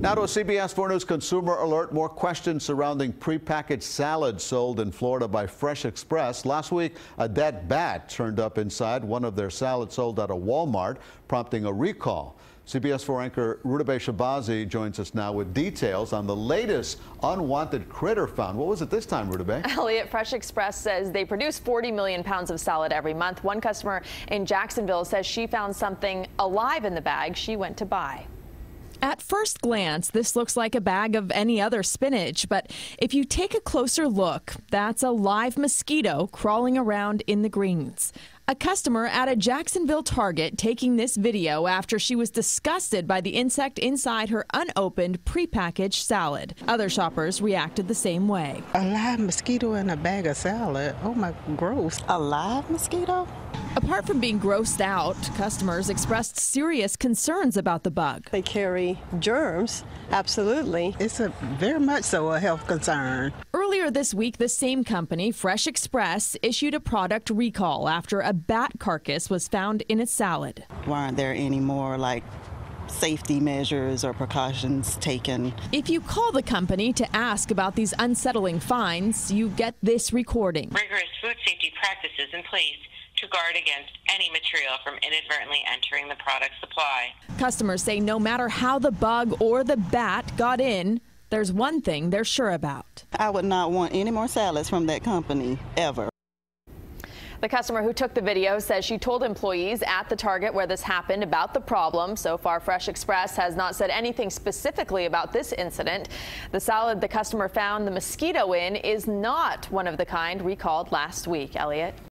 Now to a CBS 4 News consumer alert. More questions surrounding prepackaged salad sold in Florida by Fresh Express. Last week, a dead bat turned up inside one of their salads sold at a Walmart, prompting a recall. CBS 4 anchor Rudabeh Shahbazi joins us now with details on the latest unwanted critter found. What was it this time, Rudabeh? Elliott Fresh Express says they produce 40 million pounds of salad every month. One customer in Jacksonville says she found something alive in the bag she went to buy. At first glance, this looks like a bag of any other spinach, but if you take a closer look, that's a live mosquito crawling around in the greens. A customer at a Jacksonville Target taking this video after she was disgusted by the insect inside her unopened prepackaged salad. Other shoppers reacted the same way. A live mosquito in a bag of salad. Oh my, gross. A live mosquito? Apart from being grossed out, customers expressed serious concerns about the bug. They carry germs, absolutely. It's a very much so a health concern. Earlier this week, the same company, Fresh Express, issued a product recall after a bat carcass was found in its salad. Why aren't there any more like safety measures or precautions taken. If you call the company to ask about these unsettling finds, you get this recording. Rigorous food safety practices in place to guard against any material from inadvertently entering the product supply. Customers say no matter how the bug or the bat got in, there's one thing they're sure about. I would not want any more salads from that company ever. The customer who took the video says she told employees at the Target where this happened about the problem. So far, Fresh Express has not said anything specifically about this incident. The salad the customer found the mosquito in is not one of the kind recalled last week. Elliott.